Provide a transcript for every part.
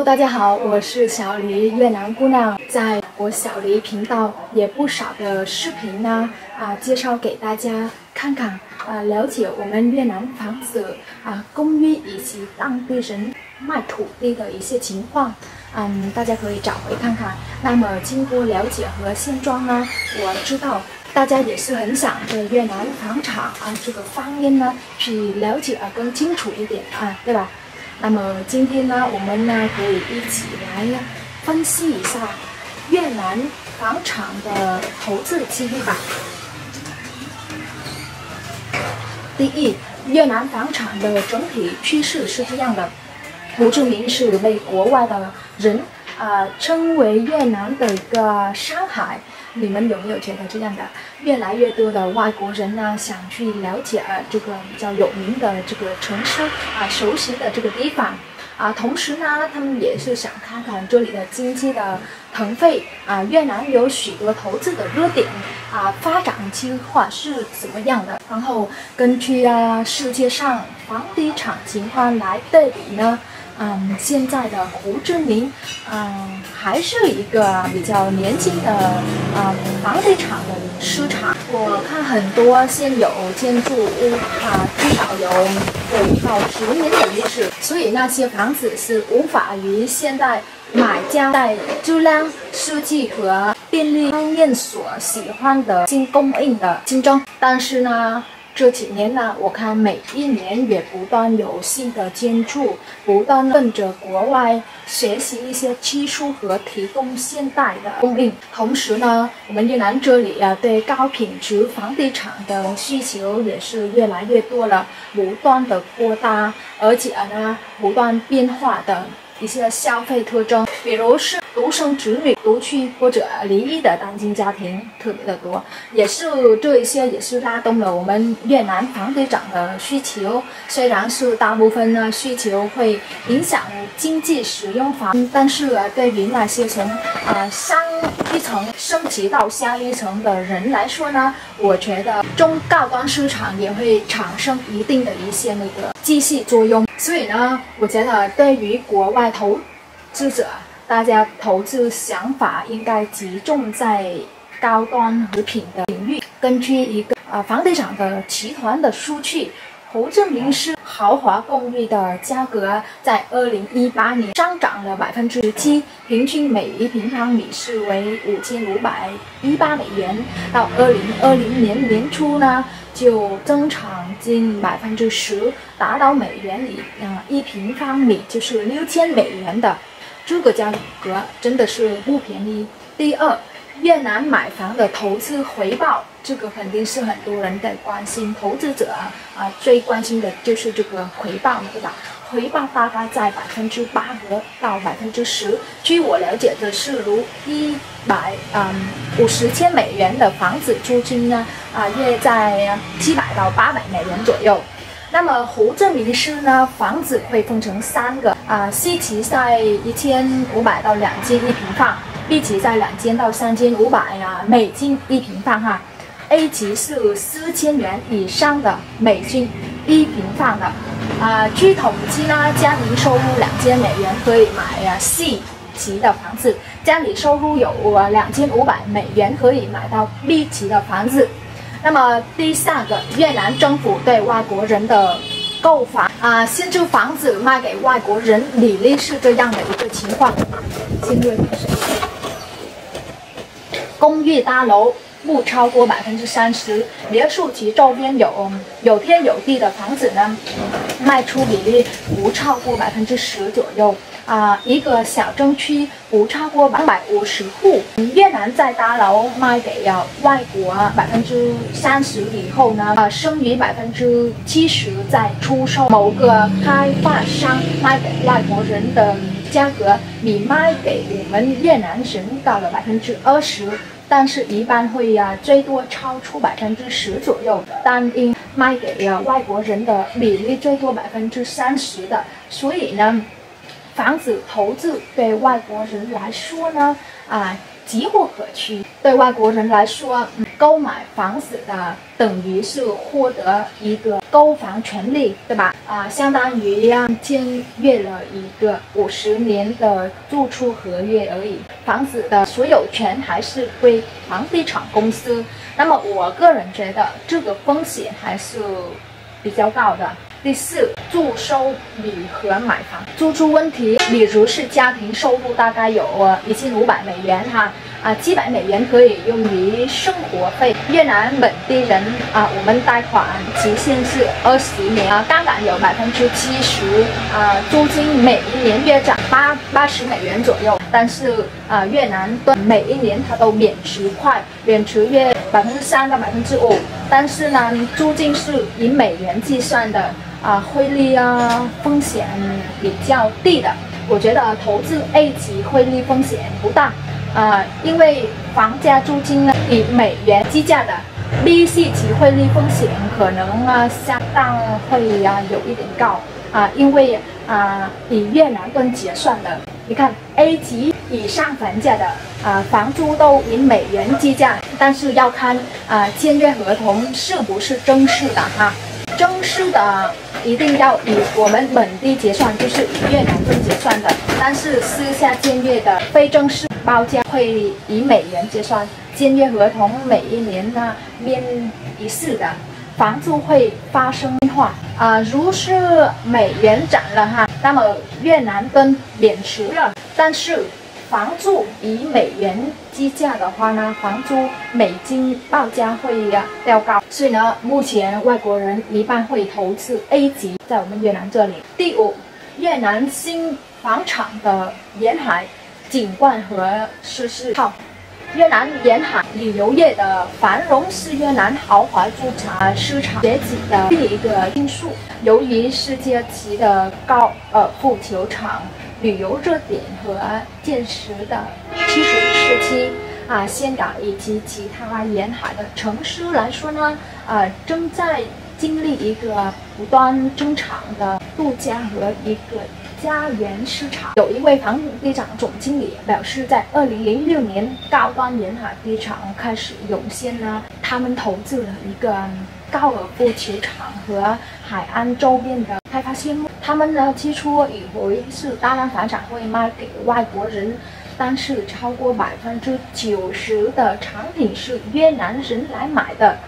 大家好，我是小黎，越南姑娘，在我小黎频道也不少的视频呢，啊，介绍给大家看看，啊，了解我们越南房子啊，公寓以及当地人卖土地的一些情况，嗯，大家可以找回看看。那么经过了解和现状呢，我知道大家也是很想对越南房产啊这个方面呢去了解啊更清楚一点啊，对吧？那么今天呢，我们呢可以一起来分析一下越南房产的投资机会吧。第一，越南房产的整体趋势是这样的：胡志明是为国外的人啊称为越南的一个上海。你们有没有觉得这样的？越来越多的外国人呢，想去了解呃这个比较有名的这个城市啊，熟悉的这个地方啊，同时呢，他们也是想看看这里的经济的腾飞啊，越南有许多投资的热点啊，发展计划是怎么样的？然后根据啊世界上房地产情况来对比呢？嗯，现在的胡志明，嗯，还是一个比较年轻的啊房地产的市场。我看很多现有建筑物啊，至少有五到十年的历史，所以那些房子是无法与现在买家在质量、设计和便利方面所喜欢的新供应的竞争。但是呢？这几年呢，我看每一年也不断有新的建筑，不断跟着国外学习一些技术和提供现代的供应。同时呢，我们越南这里啊，对高品质房地产的需求也是越来越多了，不断的扩大，而且呢，不断变化的。一些消费特征，比如是独生子女、独居或者离异的单亲家庭特别的多，也是这一些也是拉动了我们越南房地产的需求。虽然是大部分呢需求会影响经济使用房，但是对于那些从呃上一层升级到下一层的人来说呢，我觉得中高端市场也会产生一定的一些那个继续作用。所以呢，我觉得对于国外投资者，大家投资想法应该集中在高端食品的领域。根据一个啊房地产的集团的数据，胡志明市豪华公寓的价格在二零一八年上涨了百分之七，平均每一平方米是为五千五百一八美元。到二零二零年年初呢？就增长近百分之十，达到美元里啊一平方米就是六千美元的这个价格，真的是不便宜。第二，越南买房的投资回报，这个肯定是很多人在关心，投资者啊最关心的就是这个回报，对吧？回报大概在百分之八和到百分之十。据我了解的是，如一百嗯五十千美元的房子租金呢，啊约在七百到八百美元左右。那么胡志明市呢，房子会分成三个啊，C 级在一千五百到两千一平方，B 级在两千到三千五百呀美金一平方哈，A 级是四千元以上的美金一平方的。啊，据统计呢，家庭收入两千美元可以买啊 C 级的房子，家里收入有两千五百美元可以买到 B 级的房子。那么第三个，越南政府对外国人的购房啊，限制房子卖给外国人，比例是这样的一个情况。新公寓大楼。不超过百分之三十，别墅及周边有有天有地的房子呢，卖出比例不超过百分之十左右啊。一个小镇区不超过两百五十户。越南在大楼卖给了外国百分之三十以后呢，啊，剩余百分之七十再出售。某个开发商卖给外国人的价格比卖给我们越南人高了百分之二十。但是，一般会呀，最多超出百分之十左右的。但因卖给了外国人的比例最多百分之三十的，所以呢，房子投资对外国人来说呢，啊，急不可取。对外国人来说，购买房子的，等于是获得一个购房权利，对吧？啊，相当于签约了一个五十年的租出合约而已。房子的所有权还是归房地产公司。那么，我个人觉得这个风险还是比较高的。第四，租收礼盒买房租出问题，比如是家庭收入大概有一千五百美元哈，啊，七百美元可以用于生活费。越南本地人啊，我们贷款期限是二十年啊，杠杆有百分之七十啊，租金每一年约涨八八十美元左右。但是啊，越南的每一年它都免除块，免除约百分之三到百分之五，但是呢，租金是以美元计算的。啊，汇率啊，风险比较低的，我觉得投资 A 级汇率风险不大，啊，因为房价租金呢以美元计价的，B、C 级汇率风险可能啊相当会啊有一点高啊，因为啊以越南盾结算的，你看 A 级以上房价的啊房租都以美元计价，但是要看啊签约合同是不是正式的哈。正式的一定要以我们本地结算，就是以越南盾结算的。但是私下签约的非正式报价会以美元结算，签约合同每一年呢变一次的，房租会发生变化啊。如是美元涨了哈，那么越南盾贬值了，但是。房租以美元计价的话呢，房租美金报价会较高，所以呢，目前外国人一般会投资 A 级，在我们越南这里。第五，越南新房产的沿海景观和设施好。越南沿海旅游业的繁荣是越南豪华住宅市场崛起的另一个因素。由于世界级的高尔夫球场。旅游热点和建设的基础时期啊，香港以及其他沿海的城市来说呢，呃，正在经历一个不断增长的度假和一个家园市场。有一位房地产总经理表示，在二零零六年，高端沿海地产开始涌现呢，他们投资了一个。高尔夫球场和海岸周边的开发项目，他们呢起初以为是大量房产会卖给外国人，但是超过百分之九十的产品是越南人来买的，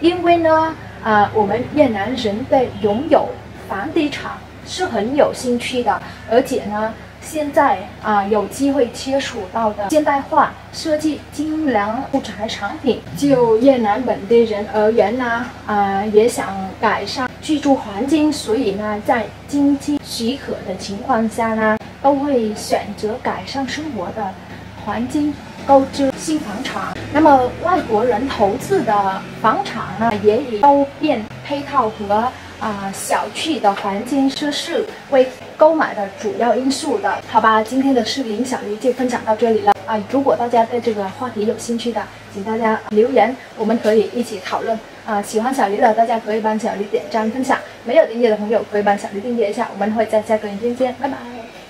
因为呢，啊，我们越南人对拥有房地产是很有兴趣的，而且呢。现在啊，有机会接触到的现代化设计、精良住宅产品，就越南本地人而言呢，啊，也想改善居住环境，所以呢，在经济许可的情况下呢，都会选择改善生活的环境，购置新房产。那么，外国人投资的房产呢，也以周边配套和。啊，小区的环境设施为购买的主要因素的，好吧？今天的视频小鱼就分享到这里了啊！如果大家对这个话题有兴趣的，请大家留言，我们可以一起讨论啊！喜欢小鱼的，大家可以帮小鱼点赞分享；没有订阅的朋友，可以帮小鱼订阅一下。我们会在下个影片见，拜拜。